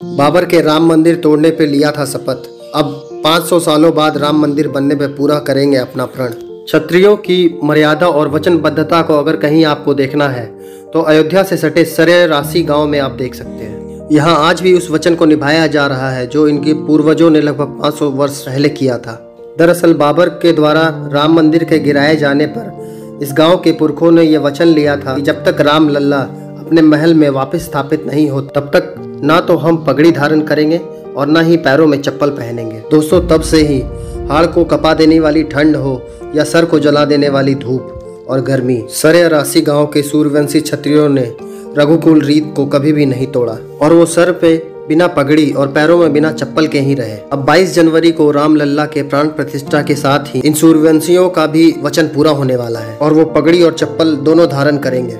बाबर के राम मंदिर तोड़ने पे लिया था शपथ। अब 500 सालों बाद राम मंदिर बनने पे पूरा करेंगे अपना प्रण। क्षत्रियों की मर्यादा और वचनबद्धता को अगर कहीं आपको देखना है तो अयोध्या से सटे सरे राशि गाँव में आप देख सकते हैं। यहाँ आज भी उस वचन को निभाया जा रहा है, जो इनके पूर्वजों ने लगभग 500 वर्ष पहले किया था। दरअसल बाबर के द्वारा राम मंदिर के गिराए जाने पर इस गाँव के पुरखों ने यह वचन लिया था कि जब तक राम लल्ला अपने महल में वापस स्थापित नहीं हो तब तक ना तो हम पगड़ी धारण करेंगे और ना ही पैरों में चप्पल पहनेंगे। दोस्तों, तब से ही हाड़ को कपा देने वाली ठंड हो या सर को जला देने वाली धूप और गर्मी, सरे राशि गाँव के सूर्यवंशी क्षत्रियों ने रघुकुल रीत को कभी भी नहीं तोड़ा। और वो सर पे बिना पगड़ी और पैरों में बिना चप्पल के ही रहे। अब 22 जनवरी को राम लल्ला के प्राण प्रतिष्ठा के साथ ही इन सूर्यवंशियों का भी वचन पूरा होने वाला है और वो पगड़ी और चप्पल दोनों धारण करेंगे।